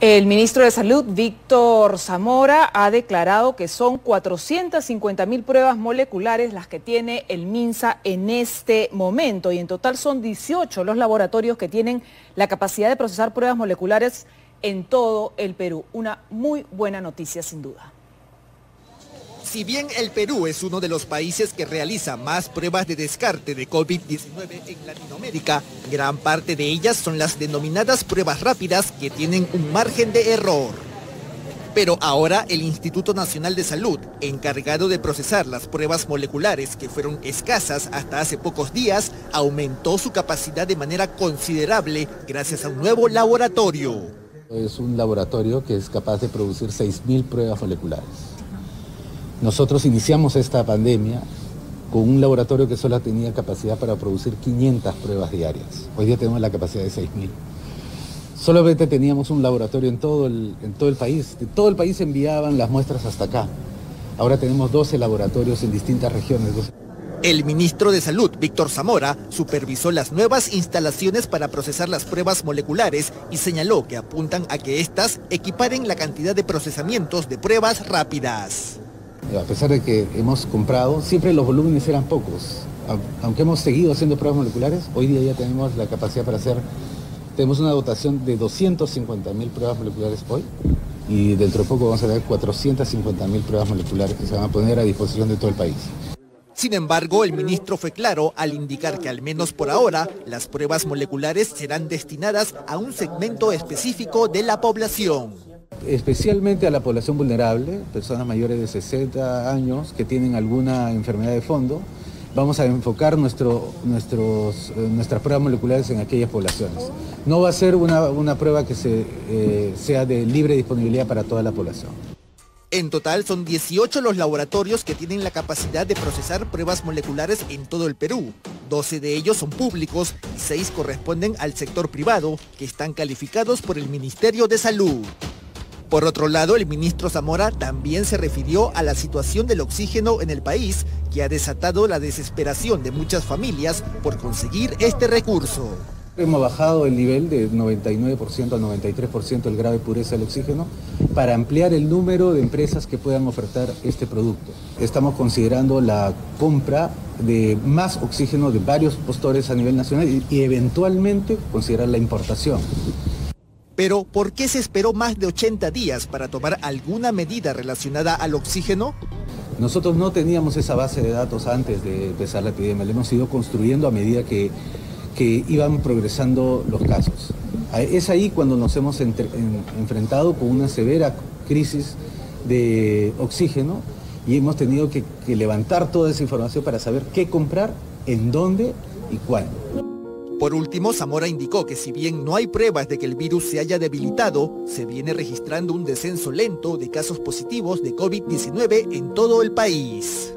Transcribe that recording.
El ministro de Salud, Víctor Zamora, ha declarado que son 450 mil pruebas moleculares las que tiene el MINSA en este momento y en total son 18 los laboratorios que tienen la capacidad de procesar pruebas moleculares en todo el Perú. Una muy buena noticia sin duda. Si bien el Perú es uno de los países que realiza más pruebas de descarte de COVID-19 en Latinoamérica, gran parte de ellas son las denominadas pruebas rápidas que tienen un margen de error. Pero ahora el Instituto Nacional de Salud, encargado de procesar las pruebas moleculares que fueron escasas hasta hace pocos días, aumentó su capacidad de manera considerable gracias a un nuevo laboratorio. Es un laboratorio que es capaz de producir 6.000 pruebas moleculares. Nosotros iniciamos esta pandemia con un laboratorio que solo tenía capacidad para producir 500 pruebas diarias. Hoy día tenemos la capacidad de 6.000. Solamente teníamos un laboratorio en todo, el, en todo el país. De todo el país enviaban las muestras hasta acá. Ahora tenemos 12 laboratorios en distintas regiones. El ministro de Salud, Víctor Zamora, supervisó las nuevas instalaciones para procesar las pruebas moleculares y señaló que apuntan a que éstas equiparen la cantidad de procesamientos de pruebas rápidas a pesar de que hemos comprado, siempre los volúmenes eran pocos. Aunque hemos seguido haciendo pruebas moleculares, hoy día ya tenemos la capacidad para hacer, tenemos una dotación de 250 mil pruebas moleculares hoy y dentro de poco vamos a tener 450 mil pruebas moleculares que se van a poner a disposición de todo el país. Sin embargo, el ministro fue claro al indicar que al menos por ahora las pruebas moleculares serán destinadas a un segmento específico de la población especialmente a la población vulnerable, personas mayores de 60 años que tienen alguna enfermedad de fondo, vamos a enfocar eh, nuestras pruebas moleculares en aquellas poblaciones. No va a ser una, prueba que eh, sea de libre disponibilidad para toda la población. En total son 18 los laboratorios que tienen la capacidad de procesar pruebas moleculares en todo el Perú. 12 de ellos son públicos y 6 corresponden al sector privado, que están calificados por el Ministerio de Salud. Por otro lado, el ministro Zamora también se refirió a la situación del oxígeno en el país, que ha desatado la desesperación de muchas familias por conseguir este recurso. Hemos bajado el nivel de 99% al 93% el grado de pureza del oxígeno para ampliar el número de empresas que puedan ofertar este producto. Estamos considerando la compra de más oxígeno de varios postores a nivel nacional y, eventualmente considerar la importación. Pero, ¿por qué se esperó más de 80 días para tomar alguna medida relacionada al oxígeno? Nosotros no teníamos esa base de datos antes de empezar la epidemia, la hemos ido construyendo a medida que, iban progresando los casos. Es ahí cuando nos hemos enfrentado con una severa crisis de oxígeno y hemos tenido que levantar toda esa información para saber qué comprar, en dónde y cuándo. Por último, Zamora indicó que si bien no hay pruebas de que el virus se haya debilitado, se viene registrando un descenso lento de casos positivos de COVID-19 en todo el país.